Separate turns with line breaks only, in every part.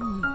អែ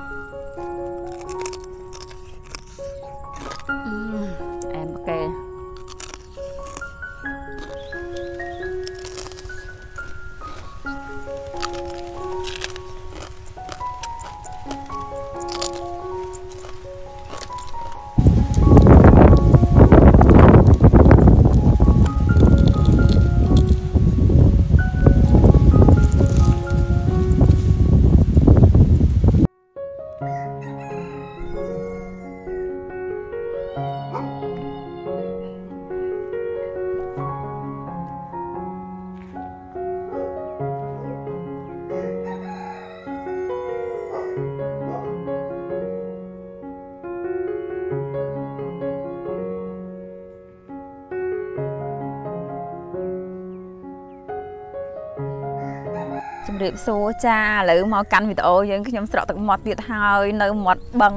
រាបសួរចាឥឡូវមកកាន់វីដេអូយើងខ្ញុំស្រក់ទឹកមាត់ទៀតហើយនៅមាត់បឹង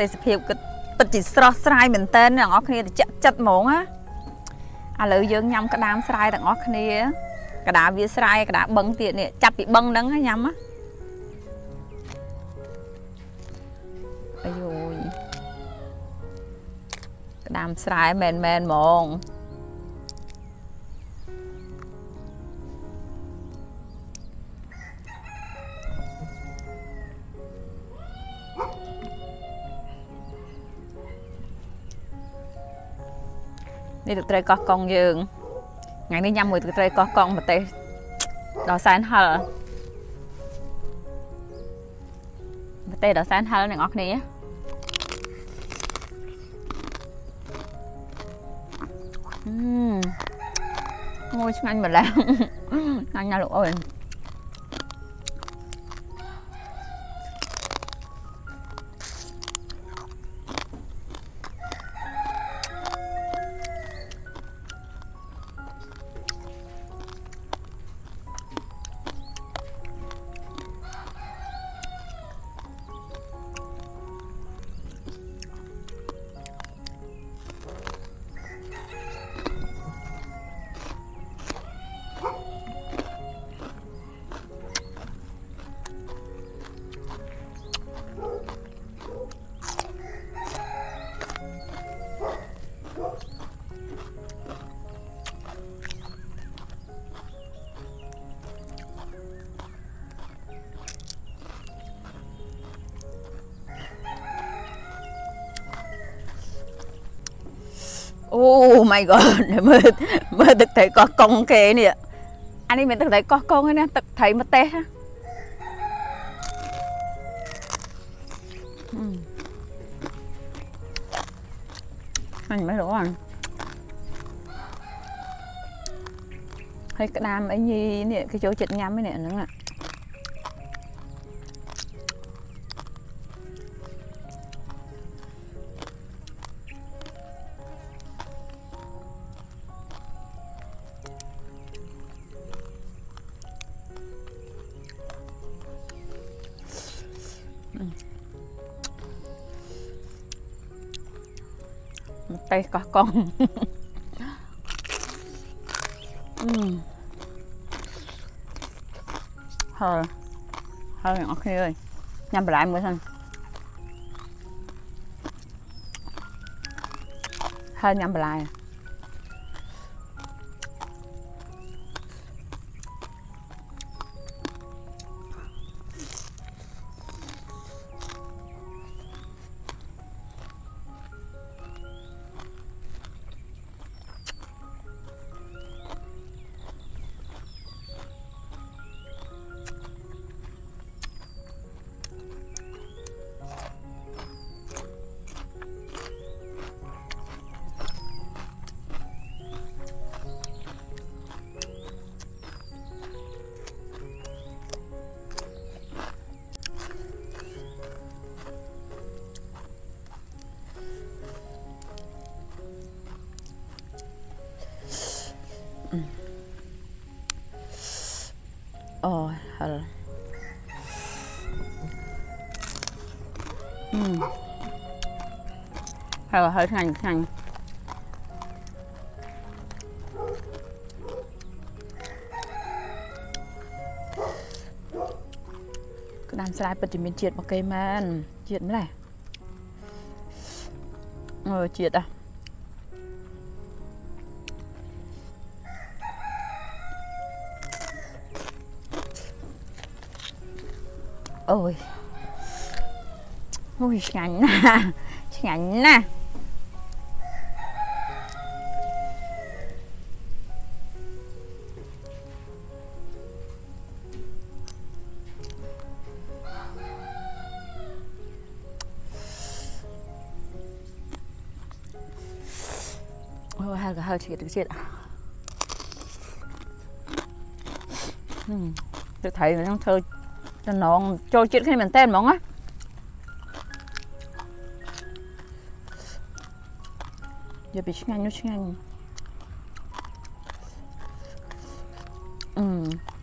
ទេសភាពគឺពិតជាស្រស់ស្រាយមែនតើអ្នកនរគ្នាត្រជាក់ចិត្តហ្មងណាឥឡូវយើងញ៉ាំក្តាមស្រែទាំងអស់គ្នាក្តារវាស្រែក្តារបឹងទៀតនេះចាប់ពីបឹងហ្នឹងណាញ៉ាំណាអាយយក្តាមស្រែមែនមែនហ្មង នេះទឹកត្រីកោះកុងយើងថ្ងៃនេះញ៉ាំមួយទឹកត្រីកោះកុងប្រទេសដល់សែនហិលប្រទេសដល់សែនហិលអ្នកនរគ្នាអឺងុយឆ្ងាញ់ម្ល៉េះឆ្ងាញ់ណាស់លោកអើយ អូ my god មើលមើលទឹកត្រីកោះកុងគេនេះអានេះមិនទឹកត្រីកោះកុងទេណាទឹកត្រីម្ទេសណាអឺអញមិន អីញីនេះគេចូលចិត្តញ៉ាំហ្នឹងហ្នឹងអាម្ទេសកោះកុងអឺហើយហើយអ្នកនរគ្នាអើយញ៉ាំបន្លែមួយសិនហើយញ៉ាំបន្លែ អូហិលអឺហើយហើយឆ្ងាញ់ឆ្ងាញ់ក្តាមស្រែពិតជាមាន ជាតិមកគេមែនជាតិម្លេះអឺជាតិอ่ะអូយអូ យឆ្ងាញ់ណាស់ឆ្ងាញ់ណាស់អូហើយក៏ហើយជាតិជាតិហឹមទៅថៃនឹងធ្វើចំណងចូលជាតិគ្នាមែនតើហ្មងណាយកពីឆ្ងាញ់នោះឆ្ងាញ់អឺ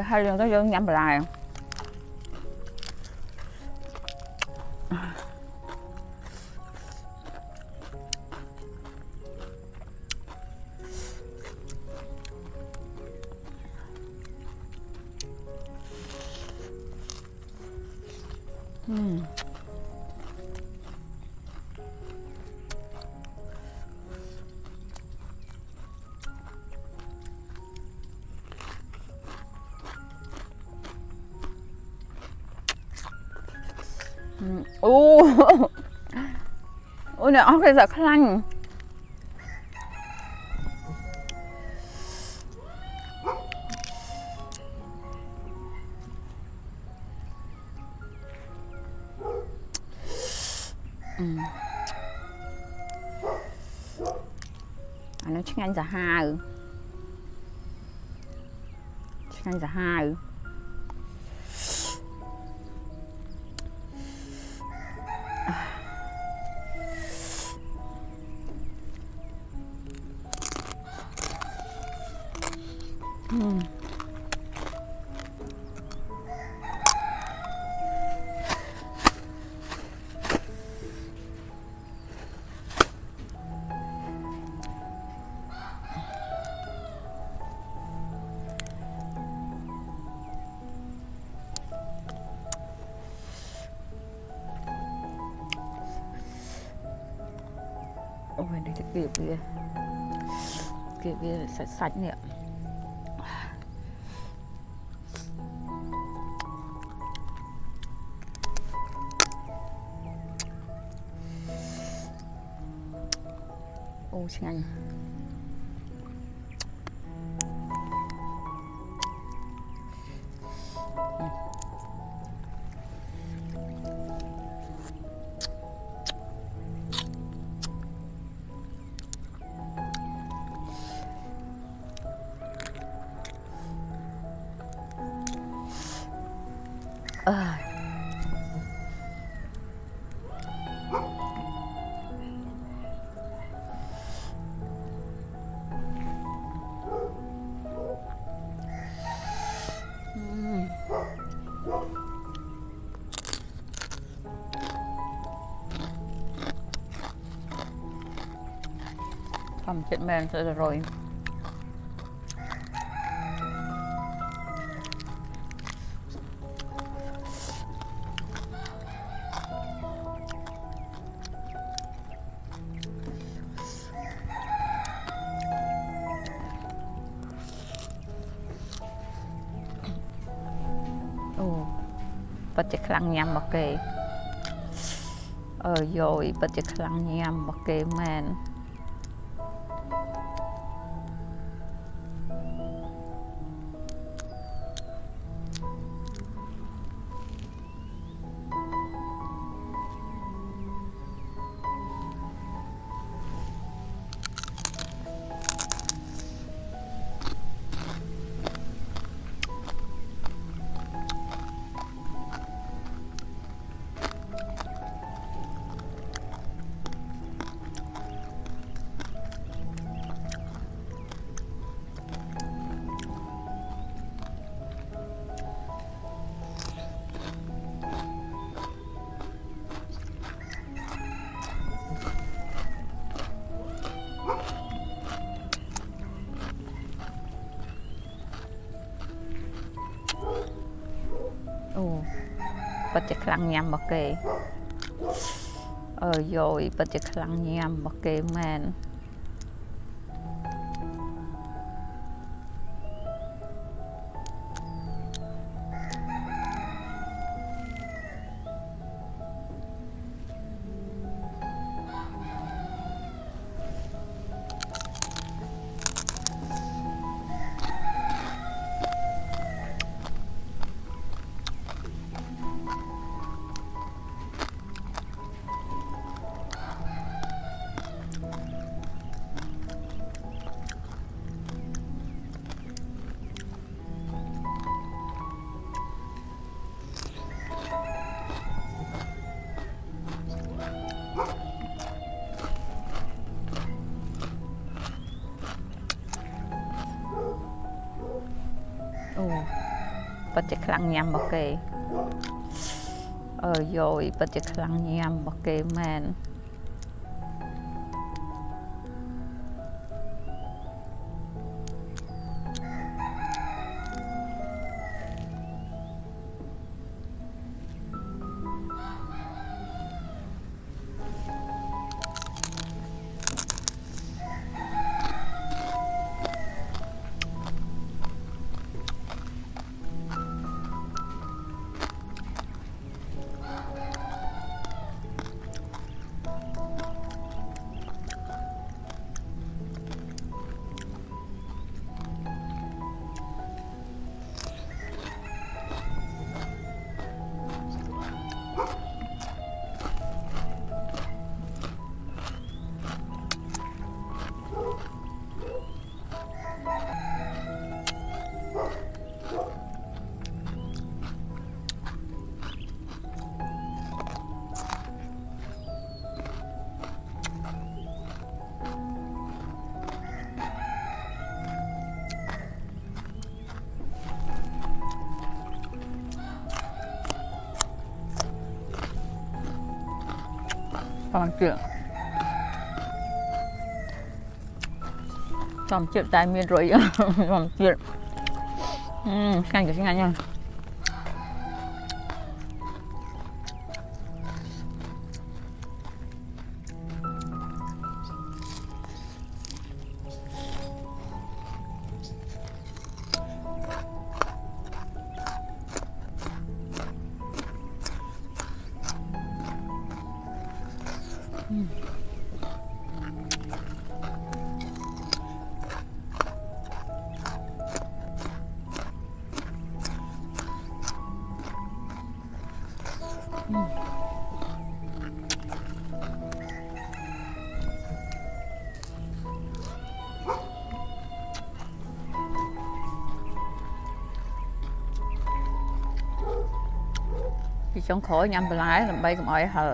ពេលហើយយើងទៅ អូអ្នកអស់គេសាក់ខ្លាញ់អានោះឆ្ងាញ់សាហាវឆ្ងាញ់សាហាវ អូយនេះទៅគៀបវា không chết men rồi, rồi. Ồ, bật chế khăn nhằm bọc kê Ờ rồi, bật chế khăn nhằm bọc kê mẹn ពិតជាខ្លាំងញ៉ាំរបស់គេអើយយពិតជាខ្លាំងញ៉ាំរបស់គេមែន ញ៉ាំរបស់គេអើយយពិតជាខ្លាំងញ៉ាំរបស់គេមែន បងជឿចំជឿតែមានរុយចំជឿអឺឆ្ងាញ់ក៏ឆ្ងាញ់ហ្នឹង ចុងក្រោយញ៉ាំបន្លែដើម្បីកុំឲ្យហឹល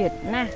ជាតិណាស់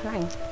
ស្រស់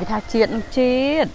និយាយថាជាតិនឹងជាតិ